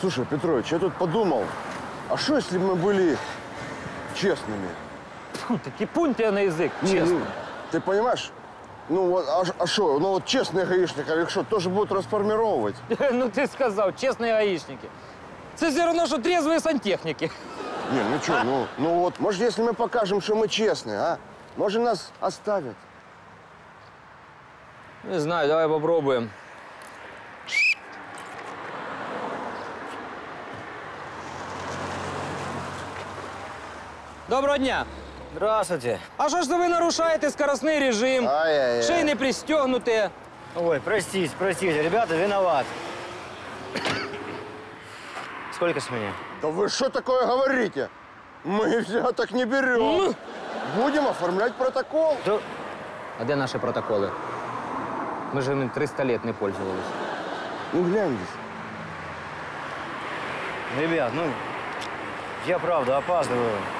Слушай, Петрович, я тут подумал, а что если бы мы были честными? Фу, такі пункти на язик, Не, чесно. ну, ты понимаешь? Ну вот, а что, ну вот честные гаишники, их что, тоже будут расформировать? Ну ти сказав, чесні гаїшники. Це все одно, що трезві сантехніки. Не, ну что, ну, ну вот, может, если мы покажем, что мы честные, а? Может, нас оставят? Не знаю, давай попробуємо. Доброго дня. Здравствуйте. А що ж це ви нарушаєте скоростний режим? Ай-яй-яй. Не пристегнуте. Ой, простите, простите, ребята, виноват. Сколько с меня? Да вы что такое говорите? Мы взяток не берем. Будем оформлять протокол. Да, А де наші протоколи? Ми ж ними 300 лет не пользовались. Ну, гляньте. ребят, ну, я правда опаздываю.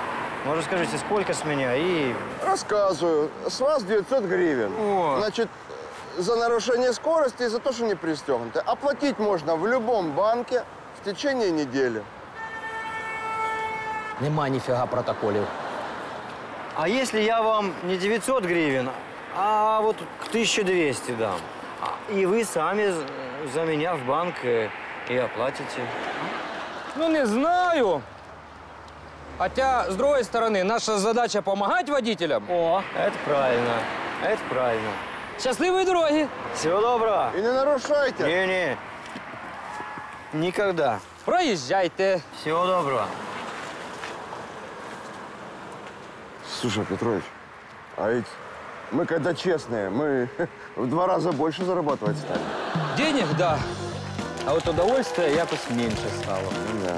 Может, скажите, сколько с меня и... Рассказываю. С вас 900 гривен. О. Значит, за нарушение скорости и за то, что не пристегнуты. Оплатить можно в любом банке в течение недели. Нема ніфіга протоколів. А если я вам не 900 гривен, а вот 1200 дам? А- И вы сами з- за меня в банк э, и оплатите? Ну, не знаю. Хотя, с другой стороны, наша задача помогать водителям. О, это правильно, это правильно. Щасливої дороги! Всего доброго. И не нарушайте. Не-не, никогда. Проїжджайте. Всего доброго. Слушай, Петрович, а ведь мы когда честные, мы в два раза больше зарабатывать стали. Денег, да. А от удовольствия якось менше стало. Ну Да.